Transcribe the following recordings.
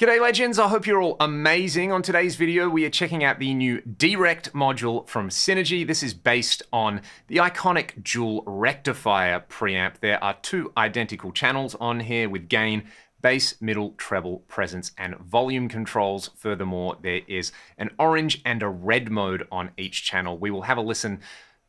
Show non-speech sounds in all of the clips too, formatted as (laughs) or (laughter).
G'day legends, I hope you're all amazing. On today's video, we are checking out the new DRECT module from Synergy. This is based on the iconic dual rectifier preamp. There are two identical channels on here with gain, bass, middle, treble, presence, and volume controls. Furthermore, there is an orange and a red mode on each channel. We will have a listen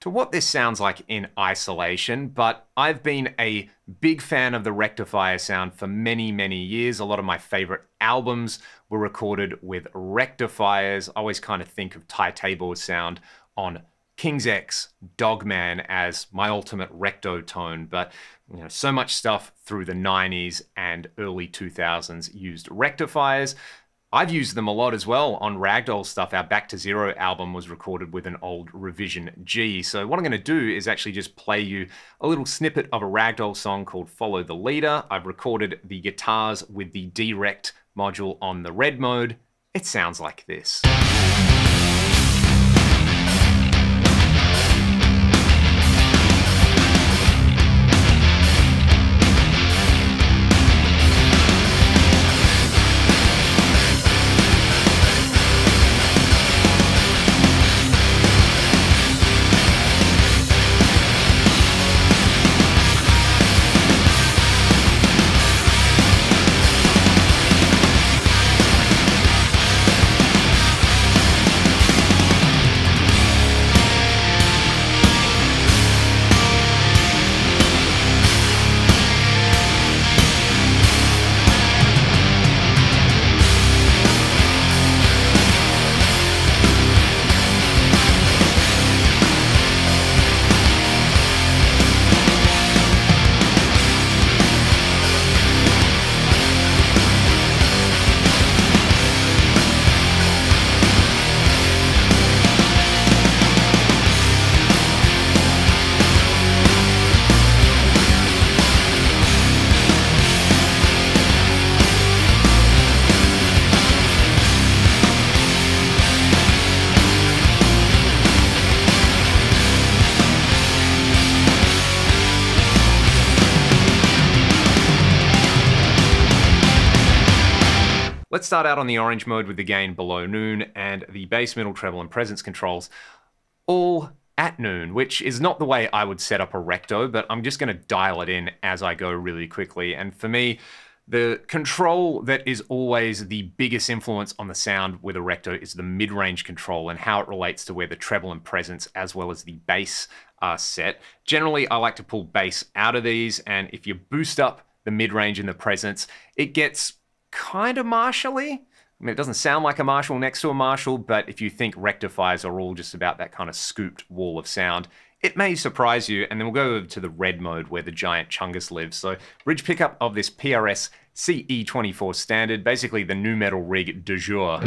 to what this sounds like in isolation, but I've been a big fan of the rectifier sound for many, many years. A lot of my favorite albums were recorded with rectifiers. I always kind of think of Ty Tabor's sound on King's X, Dogman as my ultimate recto tone, but you know, so much stuff through the 90s and early 2000s used rectifiers. I've used them a lot as well on Ragdoll stuff. Our Back to Zero album was recorded with an old Revision G. So what I'm going to do is actually just play you a little snippet of a Ragdoll song called Follow the Leader. I've recorded the guitars with the DRECT module on the red mode. It sounds like this. Let's start out on the orange mode with the gain below noon and the bass, middle, treble, and presence controls all at noon, which is not the way I would set up a recto, but I'm just going to dial it in as I go really quickly. And for me, the control that is always the biggest influence on the sound with a recto is the mid-range control and how it relates to where the treble and presence as well as the bass are set. Generally, I like to pull bass out of these, and if you boost up the mid-range and the presence, it gets kind of martially. I mean, it doesn't sound like a Marshall next to a Marshall, but if you think rectifiers are all just about that kind of scooped wall of sound, it may surprise you. And then we'll go over to the red mode where the giant Chungus lives. So bridge pickup of this PRS CE24 standard, basically the new metal rig de jour.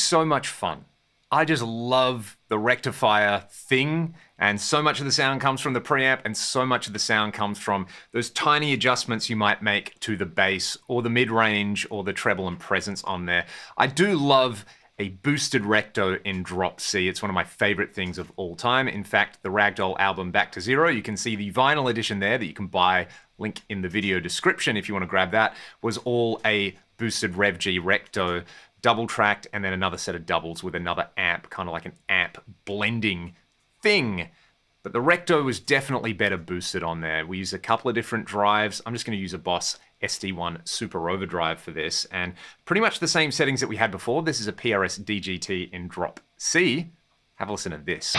So much fun. I just love the rectifier thing, and so much of the sound comes from the preamp, and so much of the sound comes from those tiny adjustments you might make to the bass, or the mid range, or the treble and presence on there. I do love a boosted recto in drop C. It's one of my favorite things of all time. In fact, the Ragdoll album Back to Zero, you can see the vinyl edition there that you can buy, link in the video description if you want to grab that, was all a boosted Rev G recto double tracked, and then another set of doubles with another amp, kind of like an amp blending thing. But the Recto was definitely better boosted on there. We use a couple of different drives. I'm just going to use a Boss SD1 Super Overdrive for this, and pretty much the same settings that we had before. This is a PRS DGT in drop C. Have a listen to this.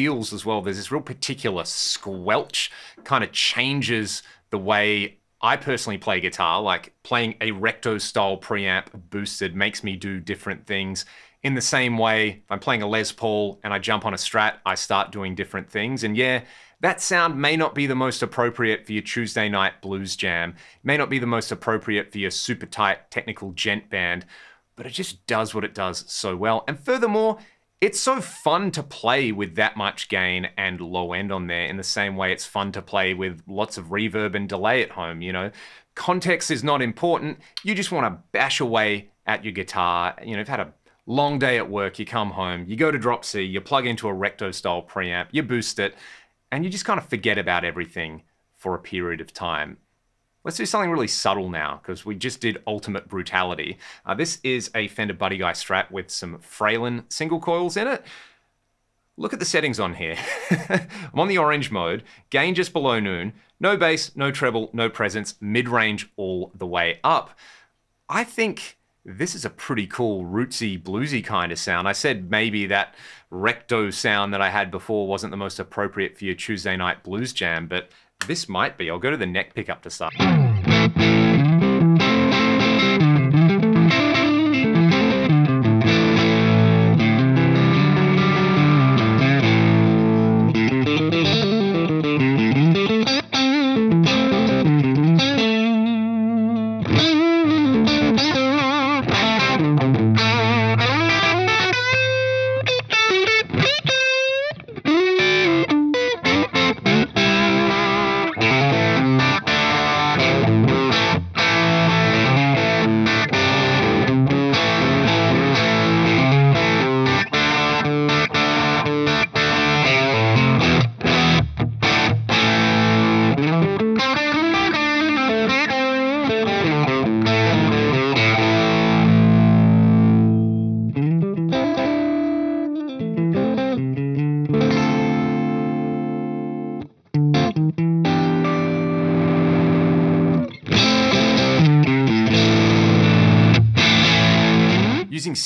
Feels as well, there's this real particular squelch, kind of changes the way I personally play guitar. Like playing a recto style preamp boosted makes me do different things. In the same way, if I'm playing a Les Paul and I jump on a strat, I start doing different things. And yeah, that sound may not be the most appropriate for your Tuesday night blues jam, it may not be the most appropriate for your super tight technical djent band, but it just does what it does so well. And furthermore, it's so fun to play with that much gain and low end on there in the same way it's fun to play with lots of reverb and delay at home, you know. Context is not important. You just want to bash away at your guitar. You know, you've had a long day at work, you come home, you go to drop C, you plug into a recto style preamp, you boost it, and you just kind of forget about everything for a period of time. Let's do something really subtle now, because we just did Ultimate Brutality. Uh, this is a Fender Buddy Guy Strat with some Fralin single coils in it. Look at the settings on here. (laughs) I'm on the orange mode, gain just below noon, no bass, no treble, no presence, mid-range all the way up. I think this is a pretty cool rootsy bluesy kind of sound. I said maybe that recto sound that I had before wasn't the most appropriate for your Tuesday night blues jam, but this might be. I'll go to the neck pickup to start.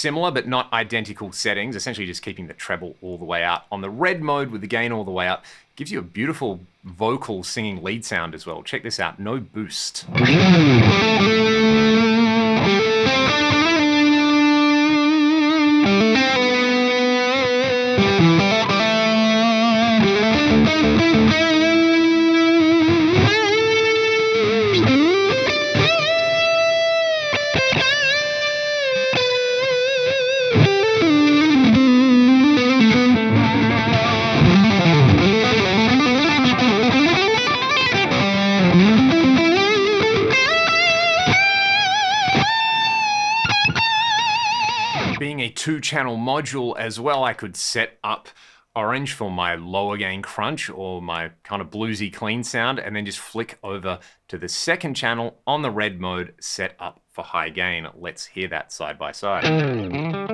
Similar but not identical settings, essentially just keeping the treble all the way out. On the red mode with the gain all the way up, gives you a beautiful vocal singing lead sound as well. Check this out, no boost. Two channel module as well, I could set up orange for my lower gain crunch or my kind of bluesy clean sound, and then just flick over to the second channel on the red mode set up for high gain. Let's hear that side by side.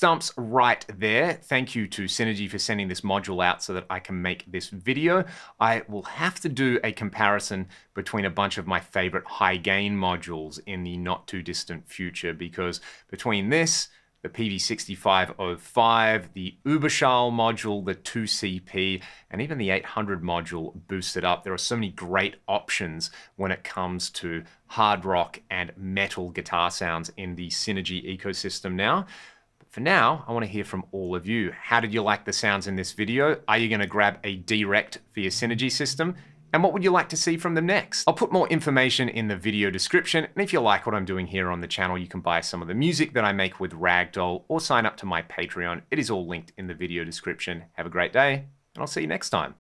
Stumps right there. Thank you to Synergy for sending this module out so that I can make this video. I will have to do a comparison between a bunch of my favorite high gain modules in the not too distant future because between this, the PV6505, the Uberschall module, the 2CP, and even the 800 module boosted up. There are so many great options when it comes to hard rock and metal guitar sounds in the Synergy ecosystem now. For now, I want to hear from all of you. How did you like the sounds in this video? Are you going to grab a DRECT for your Synergy system? And what would you like to see from them next? I'll put more information in the video description, and if you like what I'm doing here on the channel, you can buy some of the music that I make with Ragdoll or sign up to my Patreon. It is all linked in the video description. Have a great day, and I'll see you next time.